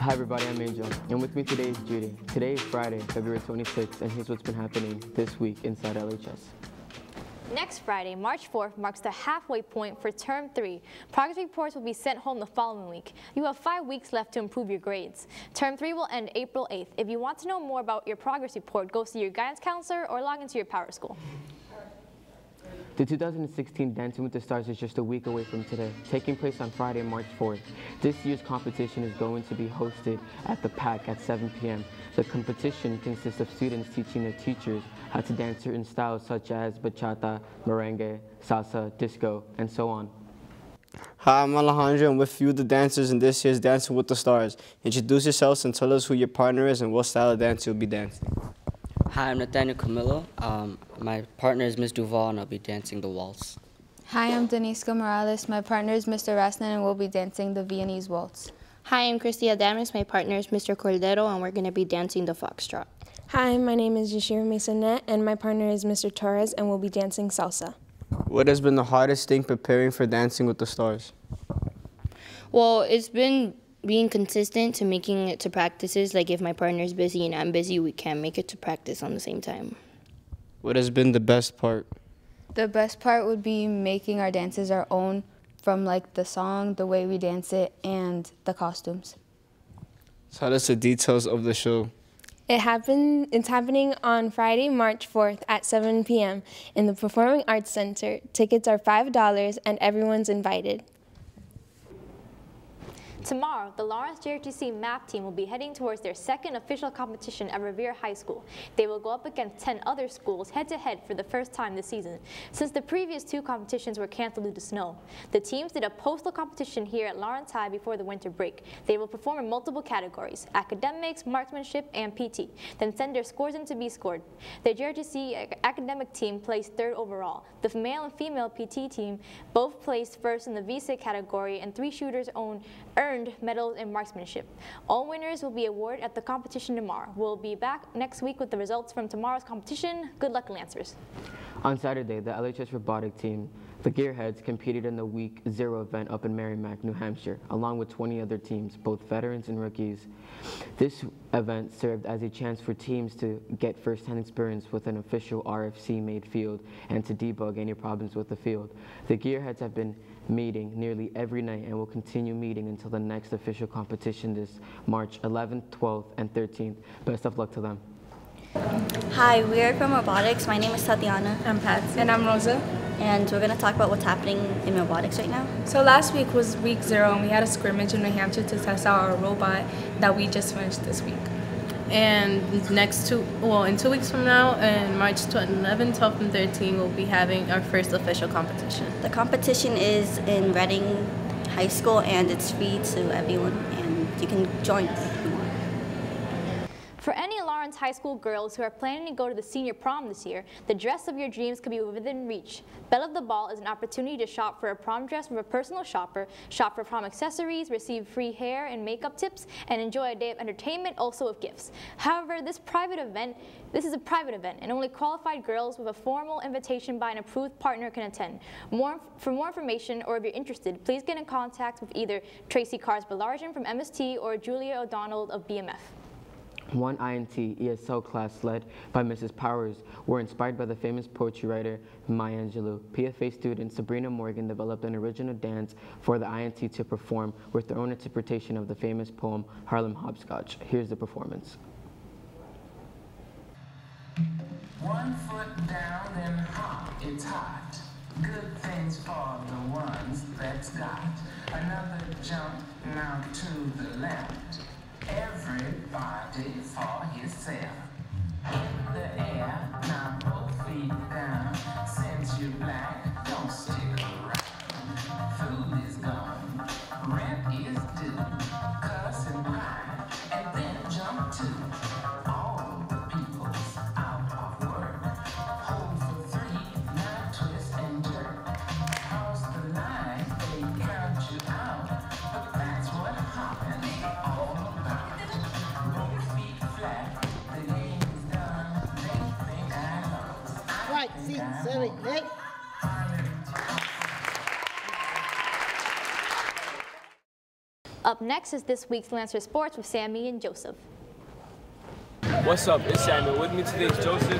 Hi everybody, I'm Angel, and with me today is Judy. Today is Friday, February 26th, and here's what's been happening this week inside LHS. Next Friday, March 4th, marks the halfway point for Term 3. Progress reports will be sent home the following week. You have five weeks left to improve your grades. Term 3 will end April 8th. If you want to know more about your progress report, go see your guidance counselor or log into your PowerSchool. The 2016 Dancing with the Stars is just a week away from today, taking place on Friday, March 4th. This year's competition is going to be hosted at the PAC at 7 p.m. The competition consists of students teaching their teachers how to dance certain styles such as bachata, merengue, salsa, disco, and so on. Hi, I'm Alejandro, and with you, the dancers in this year's Dancing with the Stars. Introduce yourselves and tell us who your partner is and what style of dance you'll be dancing. Hi, I'm Nathaniel Camillo. Um, my partner is Miss Duval, and I'll be dancing the waltz. Hi, I'm Denisca Morales. My partner is Mr. Rasnan, and we'll be dancing the Viennese waltz. Hi, I'm Christy Adames. My partner is Mr. Cordero, and we're going to be dancing the foxtrot. Hi, my name is Yashira Masonette, and my partner is Mr. Torres, and we'll be dancing salsa. What has been the hardest thing preparing for Dancing with the Stars? Well, it's been being consistent to making it to practices. Like if my partner's busy and I'm busy, we can't make it to practice on the same time. What has been the best part? The best part would be making our dances our own from like the song, the way we dance it, and the costumes. So, tell us the details of the show. It happened, it's happening on Friday, March 4th at 7 p.m. in the Performing Arts Center. Tickets are $5 and everyone's invited. Tomorrow, the Lawrence JRTC MAP team will be heading towards their second official competition at Revere High School. They will go up against 10 other schools head-to-head -head for the first time this season, since the previous two competitions were canceled due to snow. The teams did a postal competition here at Lawrence High before the winter break. They will perform in multiple categories, academics, marksmanship, and PT, then send their scores in to be scored. The JRTC academic team placed third overall. The male and female PT team both placed first in the VSIC category, and three shooters own earned earned medals in marksmanship. All winners will be awarded at the competition tomorrow. We'll be back next week with the results from tomorrow's competition. Good luck, Lancers. On Saturday, the LHS robotic team, the Gearheads, competed in the Week Zero event up in Merrimack, New Hampshire, along with 20 other teams, both veterans and rookies. This event served as a chance for teams to get first-hand experience with an official FRC-made field and to debug any problems with the field. The Gearheads have been meeting nearly every night and will continue meeting until the next official competition this March 11th, 12th, and 13th. Best of luck to them. Hi, we are from robotics. My name is Tatiana. I'm Patsy. And I'm Rosa. And we're going to talk about what's happening in robotics right now. So last week was week zero, and we had a scrimmage in New Hampshire to test out our robot that we just finished this week. And next two, well, in two weeks from now, in March 11, 12, and 13, we'll be having our first official competition. The competition is in Reading High School, and it's free to everyone, and you can join if you want. For any Lawrence High School girls who are planning to go to the senior prom this year, the dress of your dreams could be within reach. Belle of the Ball is an opportunity to shop for a prom dress from a personal shopper, shop for prom accessories, receive free hair and makeup tips, and enjoy a day of entertainment also with gifts. However, this private event, this is a private event, and only qualified girls with a formal invitation by an approved partner can attend. More, for more information, or if you're interested, please get in contact with either Tracy Cars from MST or Julia O'Donnell of BMF. One INT ESL class led by Mrs. Powers were inspired by the famous poetry writer Maya Angelou. PFA student Sabrina Morgan developed an original dance for the INT to perform with their own interpretation of the famous poem Harlem Hopscotch. Here's the performance. One foot down, then hop, it's hot. Good things for the ones that's got. Another jump, now to the left. Everybody for himself. In the air, both feet down. Since you're black, don't stick around. Food is gone, rent is six, seven, eight. Up next is this week's Lancer Sports with Sammy and Joseph. What's up? It's Samuel. With me today is Joseph.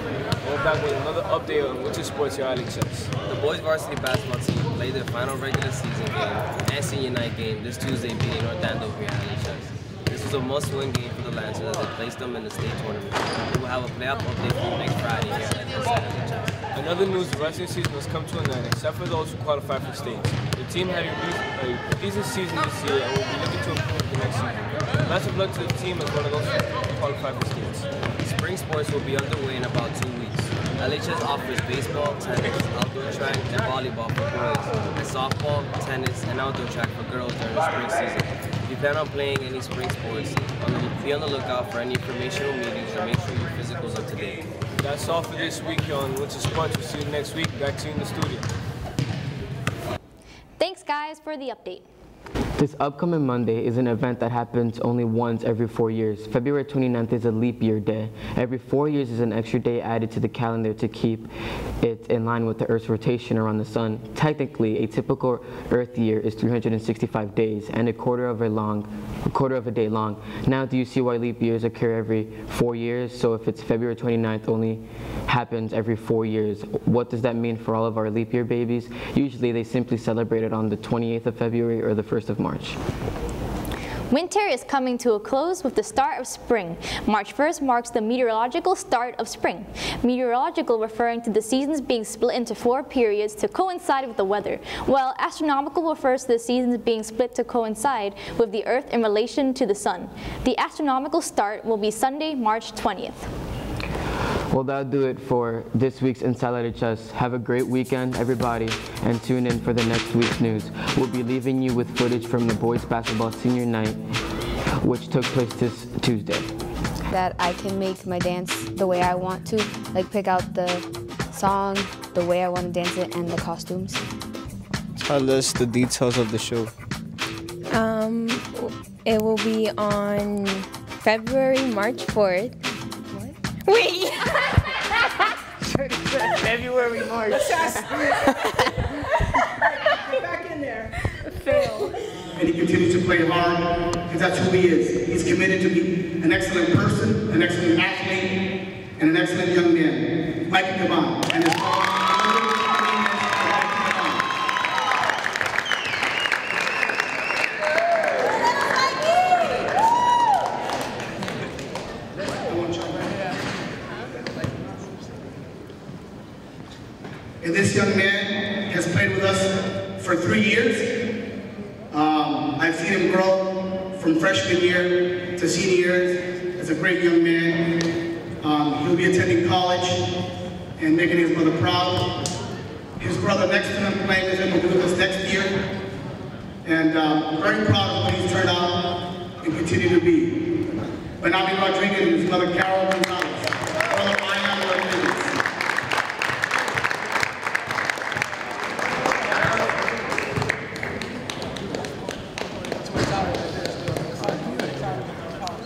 We're back with another update on Winter Sports here at LHS. The boys varsity basketball team played their final regular season game and senior night game this Tuesday beating Orlando here at LHS. This was a must-win game for the Lancers as they placed them in the state tournament. We will have a playoff update for next Friday here at Another news, the wrestling season has come to an end, except for those who qualify for states. The team had a, decent season this year and will be looking to improve the next season. Best of luck to the team as one of those who qualify for states. Spring sports will be underway in about two weeks. LHS offers baseball, tennis, outdoor track, and volleyball for boys, and softball, tennis, and outdoor track for girls during the spring season. If you plan on playing any spring sports, be on the lookout for any informational meetings and make sure your physical's are up to date. That's all for this week on Winter Sports. We'll see you next week. Back to you in the studio. Thanks, guys, for the update. This upcoming Monday is an event that happens only once every four years. February 29th is a leap year day. Every four years is an extra day added to the calendar to keep it in line with the Earth's rotation around the sun. Technically, a typical Earth year is 365 days and a quarter of a long, a quarter of a day long. Now, do you see why leap years occur every four years? So if it's February 29th only happens every four years, what does that mean for all of our leap year babies? Usually they simply celebrate it on the 28th of February or the 1st of March. Winter is coming to a close with the start of spring. March 1st marks the meteorological start of spring. Meteorological referring to the seasons being split into four periods to coincide with the weather, while astronomical refers to the seasons being split to coincide with the Earth in relation to the Sun. The astronomical start will be Sunday, March 20th. Well, that'll do it for this week's Inside LHS. Have a great weekend, everybody, and tune in for the next week's news. We'll be leaving you with footage from the boys basketball senior night, which took place this Tuesday. That I can make my dance the way I want to, like pick out the song, the way I want to dance it, and the costumes. Tell us the details of the show. Um, it will be on February, March 4th. What? Wait! February, March. Get back in there. Fail. and he continues to play hard because that's who he is. He's committed to be an excellent person, an excellent athlete, and an excellent young man. Mike Devon and his And this young man has played with us for three years. Um, I've seen him grow from freshman year to senior year as a great young man. Um, he'll be attending college and making his mother proud. His brother next to him playing with him will with us next year. And um, very proud of what he's turned out and continue to be. Benami Rodriguez and his mother Carol Gonzalez. Brother Rodriguez.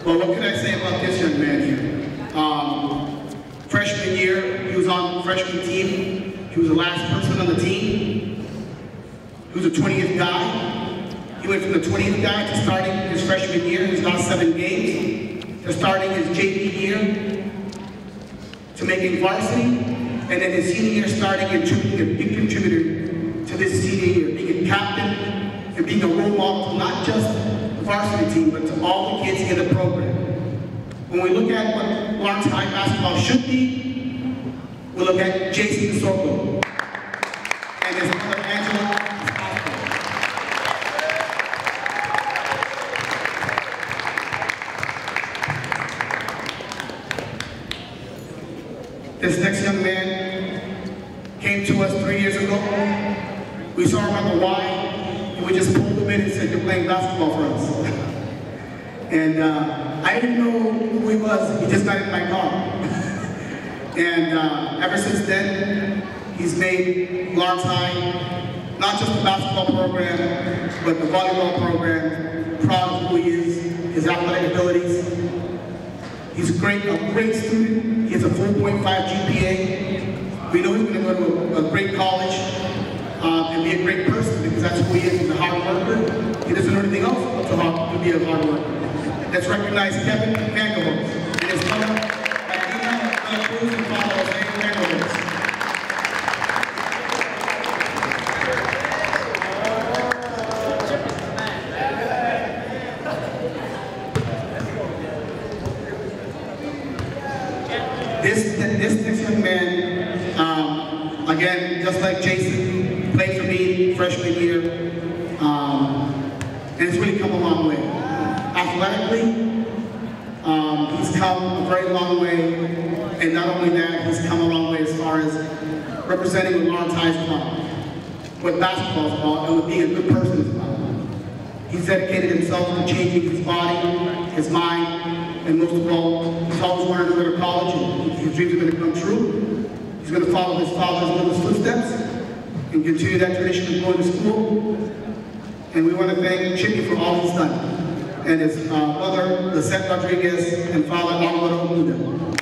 Well, what can I say about this young man here? Um, freshman year, he was on the freshman team. He was the last person on the team. He was the 20th guy. He went from the 20th guy to starting his freshman year, his last seven games, to starting his JV year, to making varsity, and then his senior year starting and being a big contributor to this senior year, being a captain and being a role model to not just the varsity team, but to all the kids in the program. When we look at what Lawrence High basketball should be, we look at Jason Soko and his mother Angela. This next young man came to us three years ago. We saw him on the Y, and we just pulled him in and said, you're playing basketball for us. and uh, I didn't know who he was. He just got in my car. and uh, ever since then, he's made Lawrence time, not just the basketball program, but the volleyball program, proud of who he is, his athletic abilities. He's great, a great student. He has a 4.5 GPA. We know he's going to go to a, a great college. uh, and be a great person because that's who he is. He's a hard worker. He doesn't know anything else but to, to be a hard worker. Let's recognize Kevin Vanderbilt man, um, again, just like Jason, played for me freshman year, um, and it's really come a long way. Athletically, um, he's come a very long way, and not only that, he's come a long way as far as representing Lawrence High Club, with basketball and with being a good person is about. He's dedicated himself to changing his body, his mind, and most of all, he's always wanted to go to college, and his dreams are going to come true. He's going to follow his father's mother's footsteps, and continue that tradition of going to school. And we want to thank Chippy for all he's done, and his uh, mother, Lisette Rodriguez, and father, Alvaro Muda.